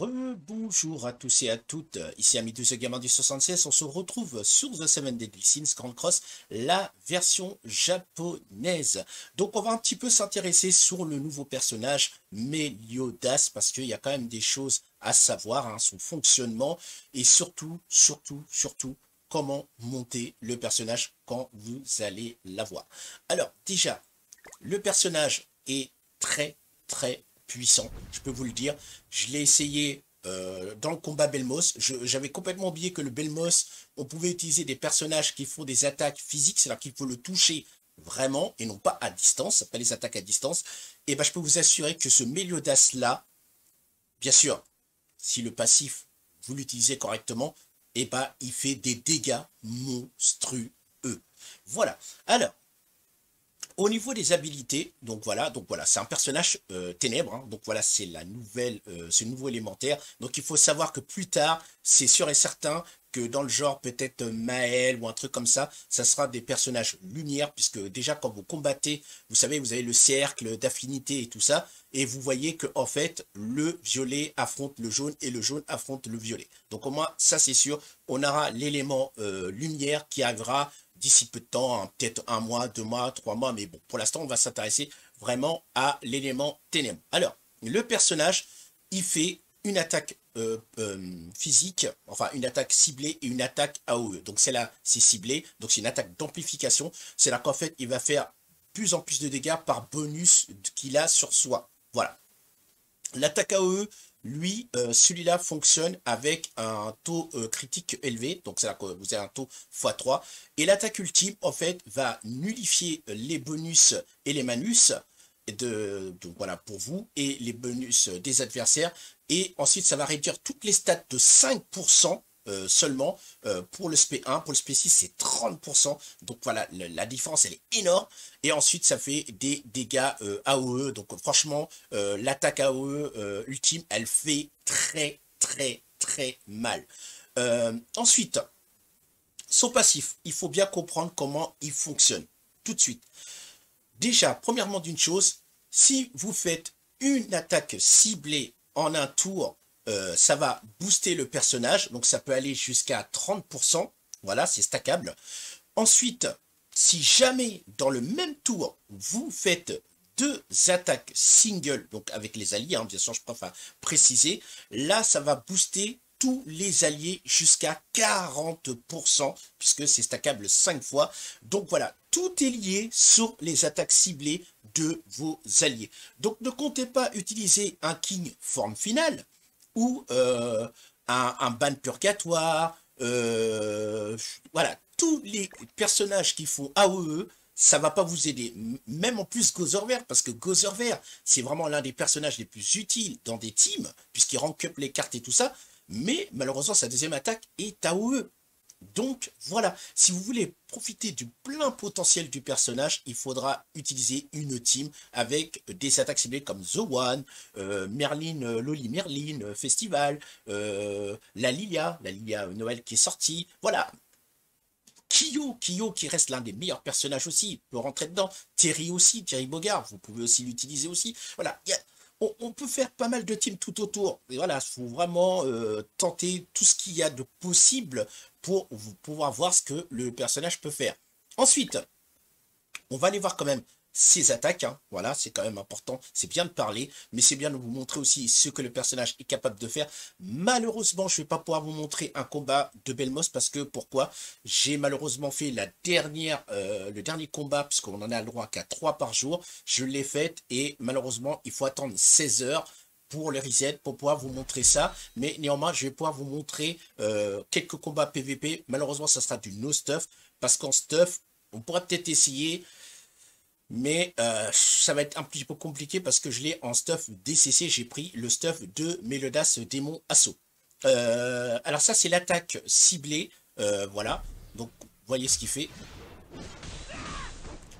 Rebonjour à tous et à toutes, ici Amidou ce gamin du 76, on se retrouve sur The Seven Deadly Sins Grand Cross, la version japonaise. Donc on va un petit peu s'intéresser sur le nouveau personnage Meliodas, parce qu'il y a quand même des choses à savoir, hein, son fonctionnement, et surtout, surtout, surtout, comment monter le personnage quand vous allez l'avoir. Alors déjà, le personnage est très très puissant, je peux vous le dire. Je l'ai essayé euh, dans le combat Belmos. J'avais complètement oublié que le Belmos, on pouvait utiliser des personnages qui font des attaques physiques, c'est-à-dire qu'il faut le toucher vraiment et non pas à distance, pas les attaques à distance. Et ben je peux vous assurer que ce Meliodas là, bien sûr, si le passif vous l'utilisez correctement, et ben il fait des dégâts monstrueux. Voilà. Alors, au niveau des habilités, donc voilà, donc voilà, c'est un personnage euh, ténèbre, hein. donc voilà, c'est la nouvelle, euh, ce nouveau élémentaire. Donc il faut savoir que plus tard, c'est sûr et certain que dans le genre peut-être Maël ou un truc comme ça, ça sera des personnages lumière, puisque déjà quand vous combattez, vous savez, vous avez le cercle d'affinité et tout ça, et vous voyez que en fait, le violet affronte le jaune et le jaune affronte le violet. Donc au moins, ça c'est sûr, on aura l'élément euh, lumière qui arrivera d'ici peu de temps, hein, peut-être un mois, deux mois, trois mois, mais bon, pour l'instant, on va s'intéresser vraiment à l'élément ténèbre. Alors, le personnage, il fait une attaque euh, euh, physique, enfin une attaque ciblée et une attaque AOE. Donc c'est là, c'est ciblé, donc c'est une attaque d'amplification. C'est là qu'en fait, il va faire plus en plus de dégâts par bonus qu'il a sur soi. Voilà. L'attaque AOE, lui, euh, celui-là fonctionne avec un taux euh, critique élevé, donc c'est là que vous avez un taux x3. Et l'attaque ultime, en fait, va nullifier les bonus et les manus, donc voilà, pour vous, et les bonus des adversaires. Et ensuite, ça va réduire toutes les stats de 5%, euh, seulement euh, pour le SP1. Pour le SP6, c'est 30%. Donc voilà, la différence, elle est énorme. Et ensuite, ça fait des dégâts euh, AOE. Donc franchement, l'attaque AOE ultime, elle fait très, très, très mal. ensuite, son passif, il faut bien comprendre comment il fonctionne. Tout de suite. Déjà, premièrement d'une chose, si vous faites une attaque ciblée en un tour euh, ça va booster le personnage, donc ça peut aller jusqu'à 30%, voilà, c'est stackable. Ensuite, si jamais dans le même tour, vous faites deux attaques single, donc avec les alliés, hein, bien sûr, je préfère préciser, là, ça va booster tous les alliés jusqu'à 40%, puisque c'est stackable 5 fois. Donc voilà, tout est lié sur les attaques ciblées de vos alliés. Donc ne comptez pas utiliser un king forme finale, ou euh, un, ban purgatoire, euh, voilà, tous les personnages qui font AOE, ça va pas vous aider. Même en plus Gozerver, parce que Gozerver, c'est vraiment l'un des personnages les plus utiles dans des teams, puisqu'il rank up les cartes et tout ça, mais malheureusement sa deuxième attaque est AOE. Donc voilà, si vous voulez profiter du plein potentiel du personnage, il faudra utiliser une team avec des attaques ciblées comme The One, euh, Merlin, euh, Loli Merlin, euh, Festival, la Lilia, la Lilia Noël qui est sortie, voilà. Kyo, Kyo qui reste l'un des meilleurs personnages aussi, peut rentrer dedans. Terry aussi, Terry Bogard, vous pouvez aussi l'utiliser aussi. Voilà, on, peut faire pas mal de teams tout autour. Et voilà, il faut vraiment tenter tout ce qu'il y a de possible pour pouvoir voir ce que le personnage peut faire. Ensuite, on va aller voir quand même ses attaques. Hein. Voilà, c'est quand même important. C'est bien de parler, mais c'est bien de vous montrer aussi ce que le personnage est capable de faire. Malheureusement, je ne vais pas pouvoir vous montrer un combat de Belmos parce que, pourquoi? J'ai malheureusement fait la dernière, euh, le dernier combat, puisqu'on en a le droit qu'à 3 par jour. Je l'ai fait et malheureusement, il faut attendre 16 heures pour le reset pour pouvoir vous montrer ça. Mais néanmoins, je vais pouvoir vous montrer euh, quelques combats PVP. Malheureusement, ça sera du no stuff parce qu'en stuff, on pourrait peut-être essayer mais euh, ça va être un petit peu compliqué parce que je l'ai en stuff DCC, j'ai pris le stuff de Melodas Démon Assaut. Euh, alors ça c'est l'attaque ciblée, voilà, donc voyez ce qu'il fait.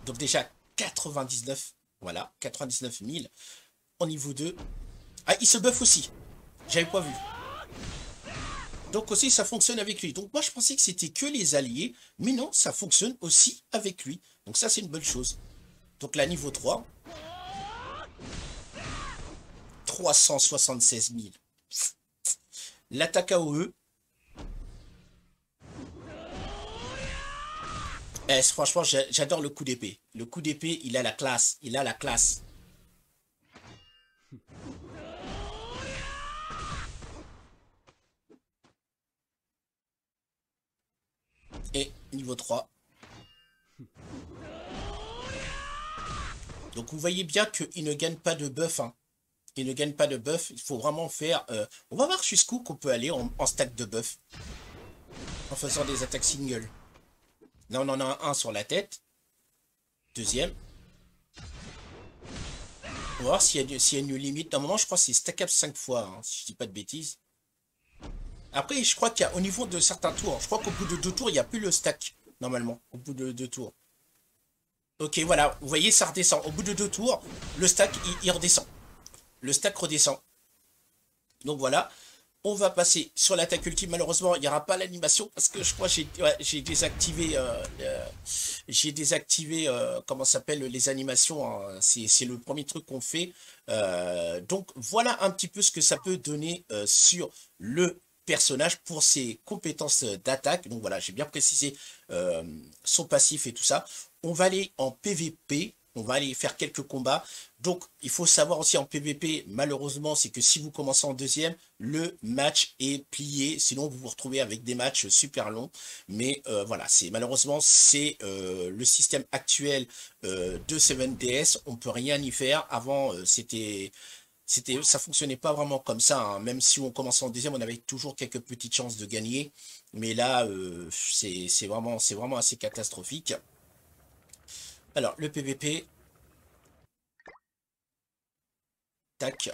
Donc déjà 99, voilà, 99 000 en niveau 2. Ah il se buff aussi, j'avais pas vu. Donc aussi ça fonctionne avec lui. Donc moi je pensais que c'était que les alliés, mais non, ça fonctionne aussi avec lui. Donc ça c'est une bonne chose. Donc là, niveau 3. 376 000. l'attaque AOE. Eh, franchement, j'adore le coup d'épée. Le coup d'épée, il a la classe. Il a la classe. Niveau 3. Donc vous voyez bien qu'il ne gagne pas de buff. Hein. Il ne gagne pas de buff. Il faut vraiment faire... Euh, on va voir jusqu'où qu'on peut aller en, stack de buff. En faisant des attaques single. Là on en a un sur la tête. Deuxième. On va voir s'il y, y, a une limite. Normalement je crois que c'est stackable 5 fois. Hein, si je dis pas de bêtises. Après, je crois qu'il y a au niveau de certains tours, je crois qu'au bout de deux tours, il n'y a plus le stack, normalement, au bout de deux tours. Ok, voilà, vous voyez, ça redescend. Au bout de deux tours, le stack, il, redescend. Le stack redescend. Donc voilà, on va passer sur l'attaque ultime. Malheureusement, il n'y aura pas l'animation parce que je crois que j'ai désactivé, euh, euh, j'ai désactivé, euh, comment s'appelle, les animations. Hein. C'est le premier truc qu'on fait. donc voilà un petit peu ce que ça peut donner sur le personnage pour ses compétences d'attaque. Donc voilà, j'ai bien précisé euh, son passif et tout ça. On va aller en PVP, on va aller faire quelques combats. Donc, il faut savoir aussi en PVP, malheureusement, c'est que si vous commencez en deuxième, le match est plié. Sinon, vous vous retrouvez avec des matchs super longs. Mais euh, voilà, c'est malheureusement, c'est euh, le système actuel de 7DS. On peut rien y faire. Avant, c'était c'était, ça fonctionnait pas vraiment comme ça. Hein. Même si on commençait en deuxième, on avait toujours quelques petites chances de gagner. Mais là, euh, c'est vraiment, vraiment assez catastrophique. Alors, le PVP. Tac.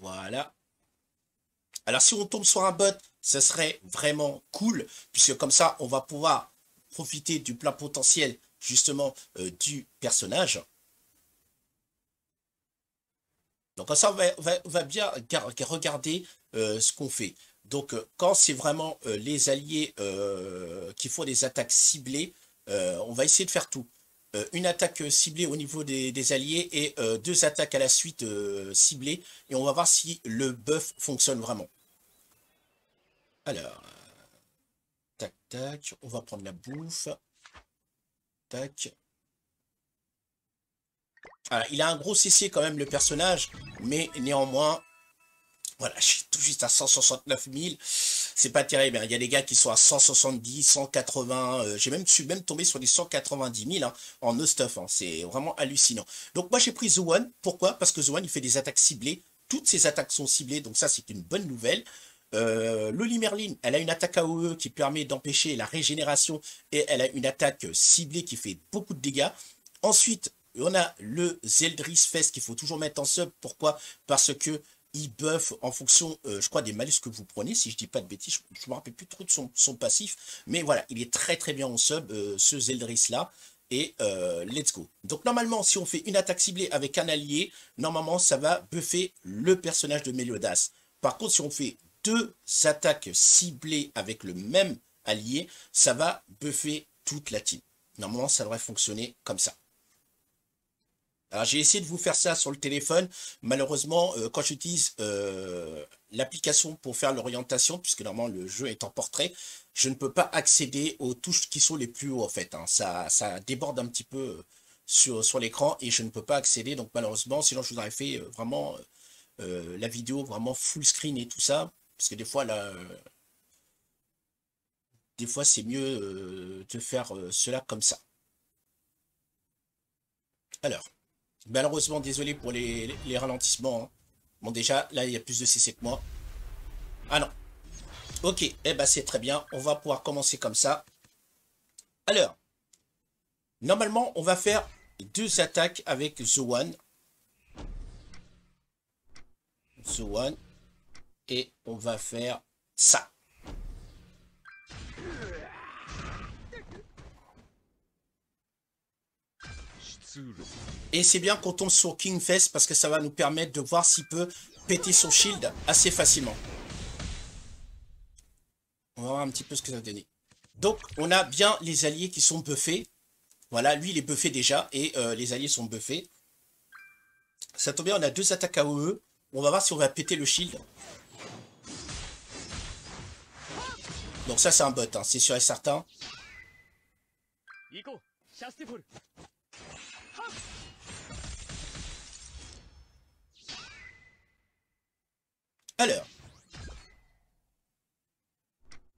Voilà. Alors, si on tombe sur un bot, ce serait vraiment cool. Puisque comme ça, on va pouvoir profiter du plein potentiel, justement, euh, du personnage. Donc ça, on va, bien regarder euh, ce qu'on fait. Donc euh, quand c'est vraiment euh, les alliés qui font des attaques ciblées, on va essayer de faire tout. une attaque ciblée au niveau des, alliés et deux attaques à la suite ciblées. Et on va voir si le buff fonctionne vraiment. Alors, tac, tac, on va prendre la bouffe. Tac il a un gros CC quand même le personnage, mais néanmoins, voilà, je suis tout juste à 169 000. C'est pas terrible. Hein. Il y a des gars qui sont à 170, 180. Euh, j'ai même, suis même tombé sur les 190 000 hein, en no stuff. Hein. C'est vraiment hallucinant. Donc moi j'ai pris The One. Pourquoi? Parce que The One il fait des attaques ciblées. Toutes ses attaques sont ciblées. Donc ça c'est une bonne nouvelle. Euh, Loli Merlin, elle a une attaque AOE qui permet d'empêcher la régénération et elle a une attaque ciblée qui fait beaucoup de dégâts. Ensuite, on a le Zeldris Fest qu'il faut toujours mettre en sub. Pourquoi? Parce que il buff en fonction, euh, je crois, des malus que vous prenez. Si je dis pas de bêtises, je ne me rappelle plus trop de son, passif. Mais voilà, il est très très bien en sub, euh, ce Zeldris là. Et euh, let's go. Donc normalement, si on fait une attaque ciblée avec un allié, normalement, ça va buffer le personnage de Meliodas. Par contre, si on fait deux attaques ciblées avec le même allié, ça va buffer toute la team. Normalement, ça devrait fonctionner comme ça. Alors j'ai essayé de vous faire ça sur le téléphone. Malheureusement, euh, quand j'utilise euh, l'application pour faire l'orientation, puisque normalement le jeu est en portrait, je ne peux pas accéder aux touches qui sont les plus hauts en fait. Hein. Ça, ça déborde un petit peu euh, sur, sur l'écran et je ne peux pas accéder. Donc malheureusement, sinon je vous aurais fait vraiment la vidéo vraiment full screen et tout ça. Parce que des fois, là, des fois c'est mieux de faire cela comme ça. Alors. Malheureusement, désolé pour les, ralentissements. Hein. Bon, déjà, là, il y a plus de CC que moi. Ah non. Ok, eh ben c'est très bien. On va pouvoir commencer comme ça. Alors, normalement, on va faire deux attaques avec The One. The One. Et on va faire ça. Et c'est bien qu'on tombe sur Kingfest parce que ça va nous permettre de voir s'il peut péter son shield assez facilement. On va voir un petit peu ce que ça va donner. Donc, on a bien les alliés qui sont buffés. Voilà, lui, il est buffé déjà et euh, les alliés sont buffés. Ça tombe bien, on a deux attaques AOE. On va voir si on va péter le shield. Donc ça, c'est un bot, hein, c'est sûr et certain. Alors,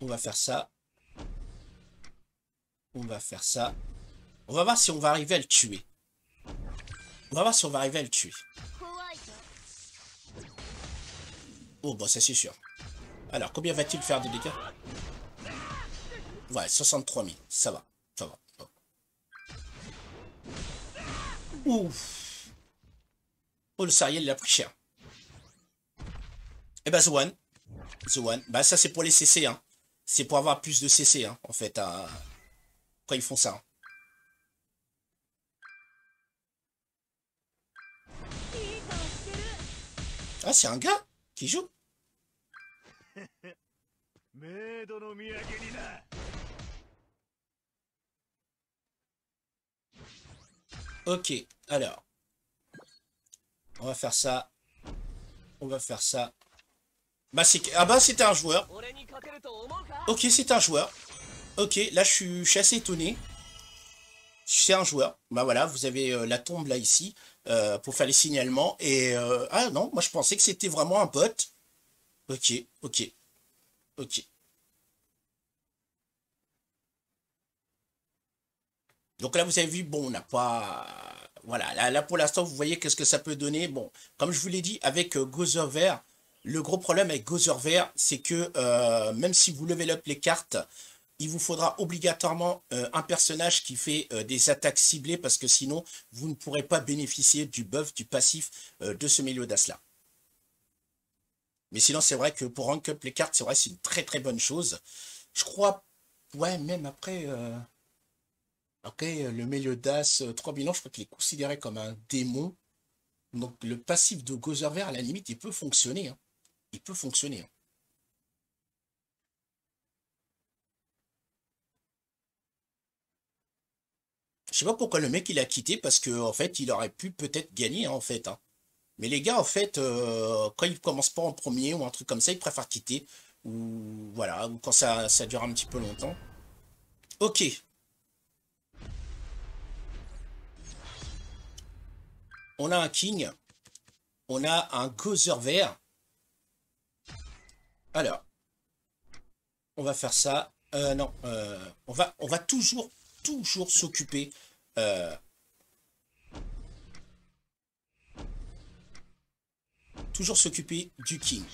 on va faire ça. On va faire ça. On va voir si on va arriver à le tuer. On va voir si on va arriver à le tuer. Oh, bon, ça c'est sûr. Alors, combien va-t-il faire de dégâts? Ouais, 63 000. Ça va. Ça va. Ouf. Oh, le Sariel, il a pris cher. Eh ben, The One. The One. Bah, ça, c'est pour les CC, hein. C'est pour avoir plus de CC, hein, en fait, quand ils font ça. Hein. Ah, c'est un gars qui joue Ok, alors. On va faire ça. On va faire ça. Bah c'est... Ah bah c'était un joueur. Ok, c'est un joueur. Ok, là je suis, assez étonné. C'est un joueur. Bah voilà, vous avez euh, la tombe là ici euh, pour faire les signalements. Et euh, ah non, moi je pensais que c'était vraiment un bot. Ok, ok, ok. Donc là, vous avez vu, bon, on n'a pas... Voilà, là, pour l'instant, vous voyez qu'est-ce que ça peut donner. Bon, comme je vous l'ai dit, avec Gozer Vert, le gros problème avec Gozer Vert, c'est que euh, même si vous level up les cartes, il vous faudra obligatoirement euh, un personnage qui fait des attaques ciblées parce que sinon, vous ne pourrez pas bénéficier du buff, du passif de ce Meliodas-là. Mais sinon, c'est vrai que pour rank up les cartes, c'est vrai c'est une très très bonne chose. Je crois, ouais, même après... Ok, le Meliodas 3 euh, bilans, je crois qu'il est considéré comme un démon. Donc le passif de Gozer Vert, à la limite, il peut fonctionner. Hein. Il peut fonctionner. Hein. Je sais pas pourquoi le mec il a quitté, parce qu'en en fait, il aurait pu peut-être gagner, hein, en fait. Mais les gars, en fait, euh, quand ils commencent pas en premier ou un truc comme ça, ils préfèrent quitter. Ou voilà, ou quand ça, ça dure un petit peu longtemps. Ok, on a un king, on a un gozer vert. Alors, on va faire ça. Euh, non, euh, on, va, on va toujours, toujours s'occuper. Euh, toujours s'occuper du king.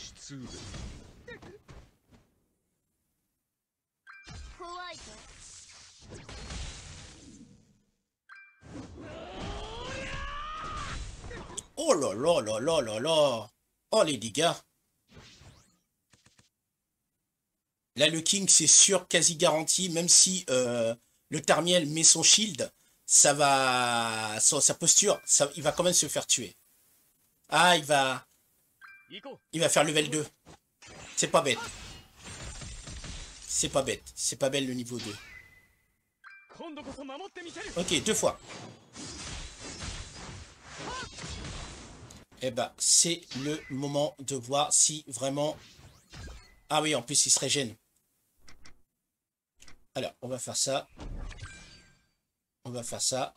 Oh là là là là là là Oh les dégâts Là, le King, c'est sûr, quasi garanti, même si euh, le Tarmiel met son shield, ça va... Sa, posture, il va quand même se faire tuer. Ah, il va... Il va faire level 2. C'est pas bête. C'est pas bête. C'est pas belle le niveau 2. Ok, deux fois. eh ben, c'est le moment de voir si vraiment... Ah oui, en plus, il se régène. Alors, on va faire ça. On va faire ça.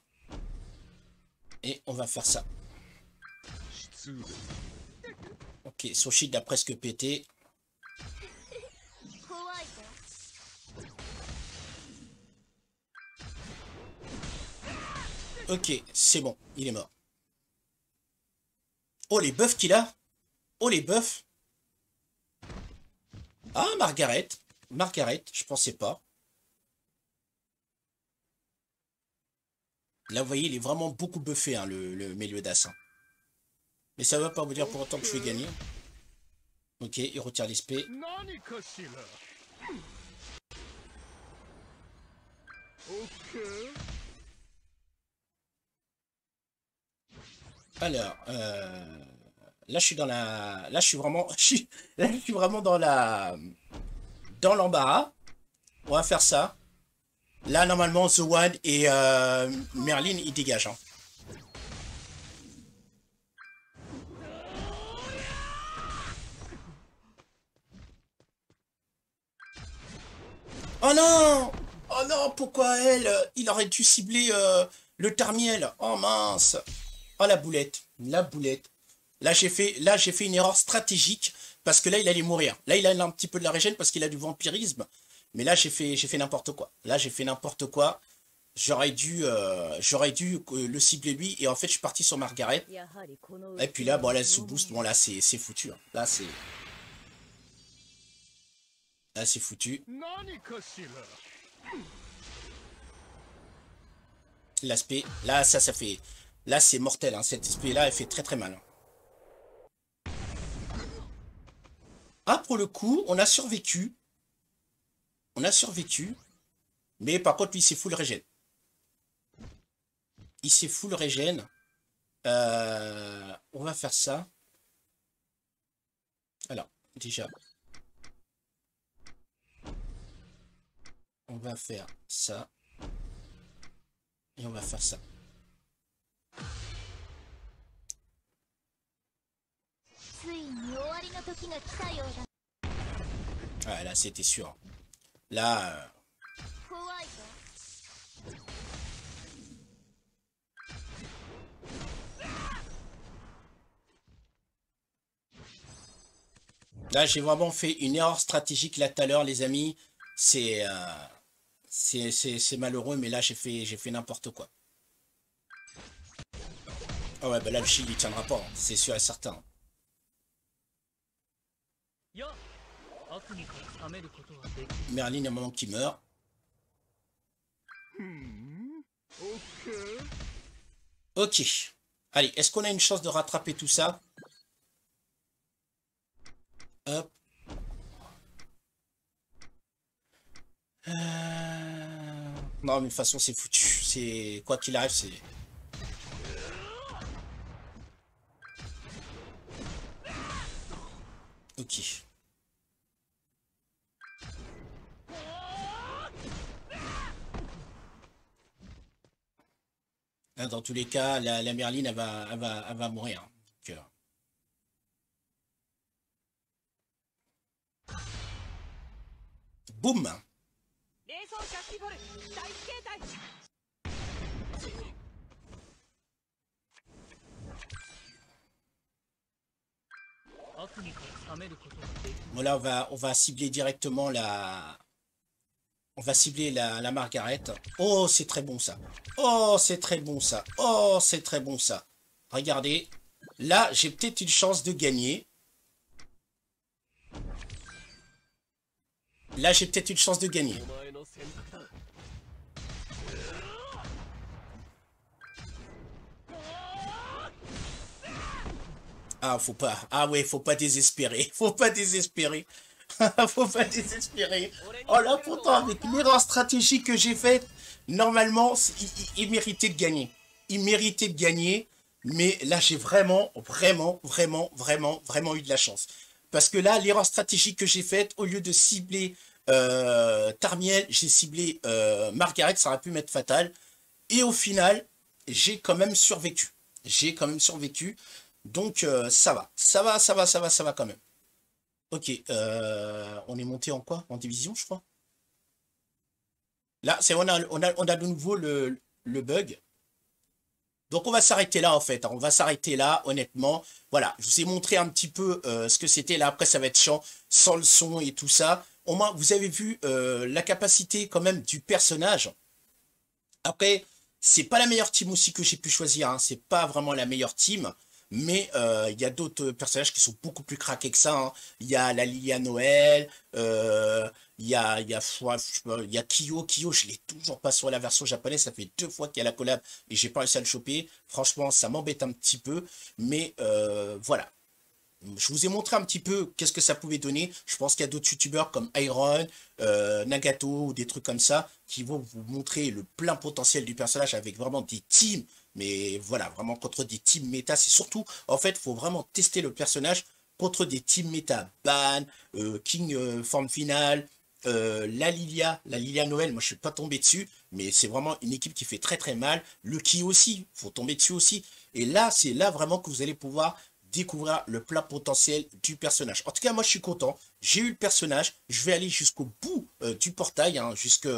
Et on va faire ça. Ok, son shield a presque pété. Ok, c'est bon, il est mort. Oh, les buffs qu'il a Oh, les buffs Ah, Margaret Margaret, je pensais pas. Là, vous voyez, il est vraiment beaucoup buffé, hein, le, le Meliodas. Mais ça ne va pas vous dire pour autant que je vais gagner. Ok, il retire l'esprit. Alors, euh, là je suis dans la, là je suis vraiment, là je suis vraiment dans la, dans l'embarras. On va faire ça. Là normalement The One et euh, Merlin ils dégagent. Hein. Oh non Oh non, pourquoi elle Il aurait dû cibler euh, le Tarmiel? Oh mince Oh la boulette, la boulette. Là j'ai fait, là j'ai fait une erreur stratégique parce que là il allait mourir. Là il a un petit peu de la régène parce qu'il a du vampirisme. Mais là j'ai fait, fait n'importe quoi. Là j'ai fait n'importe quoi. J'aurais dû, euh, dû euh, le cibler lui et en fait je suis parti sur Margaret. Et puis là bon là sous boost, bon là c'est foutu. Hein. Là c'est, là c'est foutu. L'aspect, là ça ça fait, là c'est mortel. Hein. Cet aspect là elle fait très très mal. Hein. Ah pour le coup on a survécu. On a survécu. Mais par contre lui c'est full régène il s'est full régène. Euh, on va faire ça. Alors, déjà. On va faire ça. Et on va faire ça. Ah, c'était sûr. Là... Euh, Là, j'ai vraiment fait une erreur stratégique là tout à l'heure, les amis. C'est euh, c'est malheureux, mais là, j'ai fait, fait n'importe quoi. Ah ouais, bah là, le shield, il tiendra pas. Hein. C'est sûr et certain. Merlin, a un moment qui meurt. Ok. Allez, est-ce qu'on a une chance de rattraper tout ça? Hop. Euh, non, mais de toute façon, c'est foutu. C'est quoi qu'il arrive, c'est. Ok. Dans tous les cas, la, la elle va, va, va mourir. Boum Voilà, on va, on va cibler directement la... On va cibler la, la Margaret. Oh, c'est très bon ça. Oh, c'est très bon ça. Oh, c'est très bon ça. Regardez. Là, j'ai peut-être une chance de gagner. Là, j'ai peut-être une chance de gagner. Ah, faut pas. Ah ouais, faut pas désespérer. Faut pas désespérer. faut pas désespérer. Oh là, pourtant, avec l'erreur stratégique que j'ai faite, normalement, il, méritait de gagner. Il méritait de gagner. Mais là, j'ai vraiment, vraiment, vraiment, vraiment, vraiment eu de la chance. Parce que là, l'erreur stratégique que j'ai faite, au lieu de cibler euh, Tarmiel, j'ai ciblé euh, Margaret, ça aurait pu m'être fatal. Et au final, j'ai quand même survécu. J'ai quand même survécu. Donc, euh, ça va. Ça va, ça va, ça va, ça va quand même. Ok, on est monté en quoi? En division, je crois Là, c'est on a, de nouveau le, bug. Donc on va s'arrêter là en fait, on va s'arrêter là honnêtement. Voilà, je vous ai montré un petit peu ce que c'était là, après ça va être chiant, sans le son et tout ça au moins, vous avez vu euh, la capacité quand même du personnage. Après, c'est pas la meilleure team aussi que j'ai pu choisir. Hein. C'est pas vraiment la meilleure team. Mais euh, il y a d'autres personnages qui sont beaucoup plus craqués que ça. Hein. Il y a la Lilia Noël. Euh, il y a, Kyo. Kyo, je l'ai toujours pas sur la version japonaise. Ça fait deux fois qu'il y a la collab et j'ai pas réussi à le choper. Franchement, ça m'embête un petit peu. Mais voilà je vous ai montré un petit peu qu'est-ce que ça pouvait donner. Je pense qu'il y a d'autres youtubeurs comme Iron, euh, Nagato ou des trucs comme ça qui vont vous montrer le plein potentiel du personnage avec vraiment des teams. Mais voilà, vraiment contre des teams méta. C'est surtout, en fait, il faut vraiment tester le personnage contre des teams méta. Ban, euh, King euh, forme finale, la Lilia, la Lilia Noël, moi je suis pas tombé dessus, mais c'est vraiment une équipe qui fait très très mal. Le Ki aussi, faut tomber dessus aussi. Et là, c'est là vraiment que vous allez pouvoir découvrir le plein potentiel du personnage. En tout cas, moi, je suis content. j'ai eu le personnage, je vais aller jusqu'au bout du portail, hein, jusque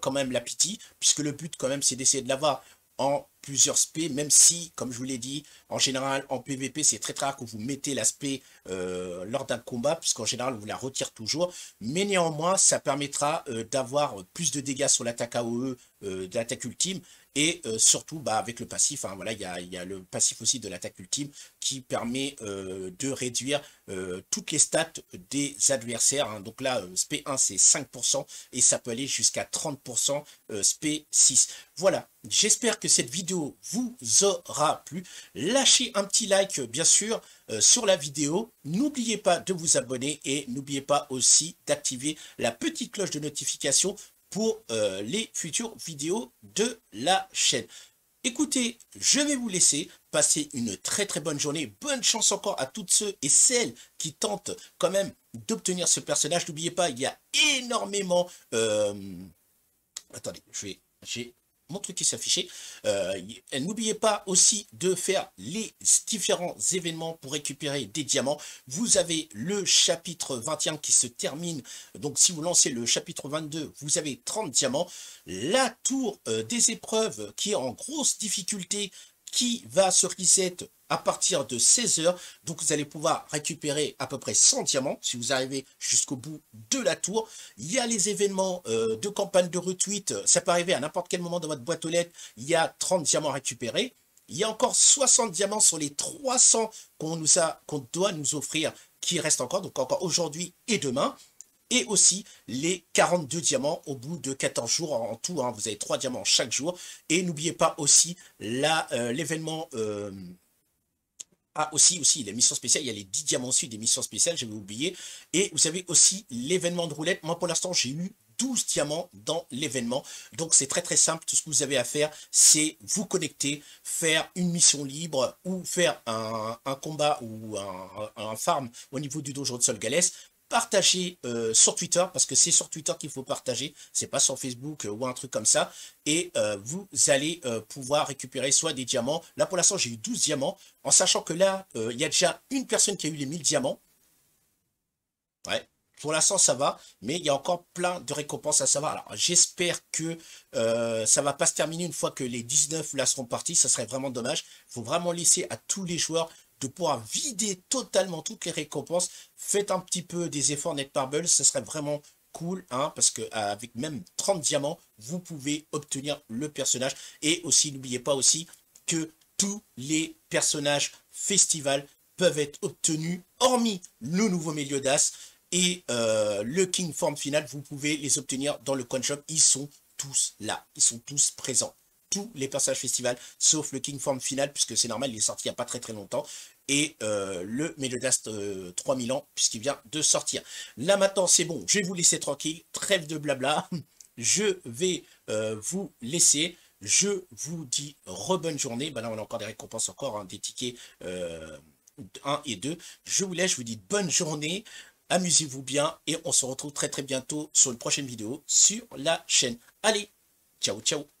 quand même la pitié, puisque le but quand même c'est d'essayer de l'avoir en plusieurs spé, même si, comme je vous l'ai dit, en général, en PVP, c'est très rare que vous mettez l'aspect euh, lors d'un combat, puisqu'en général, vous la retire toujours. Mais néanmoins, ça permettra euh, d'avoir plus de dégâts sur l'attaque AOE euh, l'attaque ultime, et surtout bah, avec le passif, hein, voilà, il y a, le passif aussi de l'attaque ultime qui permet de réduire toutes les stats des adversaires. Hein. Donc là, SP1 c'est 5% et ça peut aller jusqu'à 30% SP6. Voilà, j'espère que cette vidéo vous aura plu. Lâchez un petit like, bien sûr, euh, sur la vidéo. N'oubliez pas de vous abonner et n'oubliez pas aussi d'activer la petite cloche de notification pour euh, les futures vidéos de la chaîne. Écoutez, je vais vous laisser passer une très très bonne journée. Bonne chance encore à toutes ceux et celles qui tentent quand même d'obtenir ce personnage. N'oubliez pas, il y a énormément... Euh, attendez, je vais... mon truc qui s'affichait. Euh, n'oubliez pas aussi de faire les différents événements pour récupérer des diamants. Vous avez le chapitre 21 qui se termine. Donc si vous lancez le chapitre 22, vous avez 30 diamants. La tour euh, des épreuves qui est en grosse difficulté qui va se reset à partir de 16h. Donc vous allez pouvoir récupérer à peu près 100 diamants si vous arrivez jusqu'au bout de la tour. Il y a les événements euh, de campagne de retweet. Ça peut arriver à n'importe quel moment dans votre boîte aux lettres. Il y a 30 diamants à récupérer. Il y a encore 60 diamants sur les 300 qu'on nous qu'on doit nous offrir qui restent encore. Donc encore aujourd'hui et demain et aussi les 42 diamants au bout de 14 jours en tout. Hein. vous avez 3 diamants chaque jour. Et n'oubliez pas aussi euh, l'événement... Euh, ah, aussi, aussi, les missions spéciales, il y a les 10 diamants aussi des missions spéciales, j'avais oublié. Et vous avez aussi l'événement de roulette. Moi, pour l'instant, j'ai eu 12 diamants dans l'événement. Donc, c'est très, très simple. Tout ce que vous avez à faire, c'est vous connecter, faire une mission libre ou faire un, combat ou un, farm au niveau du donjon de Sol Galès partager euh, sur Twitter, parce que c'est sur Twitter qu'il faut partager, c'est pas sur Facebook euh, ou un truc comme ça, et euh, vous allez pouvoir récupérer soit des diamants, là pour l'instant j'ai eu 12 diamants, en sachant que là, il y a déjà une personne qui a eu les 1000 diamants, ouais, pour l'instant ça va, mais il y a encore plein de récompenses à savoir, alors j'espère que ça va pas se terminer une fois que les 19 là seront partis, ça serait vraiment dommage, il faut vraiment laisser à tous les joueurs de pouvoir vider totalement toutes les récompenses. Faites un petit peu des efforts net Netmarble, ce serait vraiment cool, hein, parce que avec même 30 diamants, vous pouvez obtenir le personnage. Et aussi, n'oubliez pas aussi que tous les personnages festival peuvent être obtenus, hormis le nouveau Meliodas et euh, le King Form final, vous pouvez les obtenir dans le coin shop. Ils sont tous là, ils sont tous présents tous les personnages festival, sauf le King Form final, puisque c'est normal, il est sorti il n'y a pas très très longtemps, et euh, le Melodast 3000 ans, puisqu'il vient de sortir. Là maintenant, c'est bon, je vais vous laisser tranquille, trêve de blabla, je vais euh, vous laisser, je vous dis re-bonne journée, ben là on a encore des récompenses, encore hein, des tickets 1 euh, et 2, je vous laisse, je vous dis bonne journée, amusez-vous bien, et on se retrouve très très bientôt sur une prochaine vidéo sur la chaîne. Allez, ciao ciao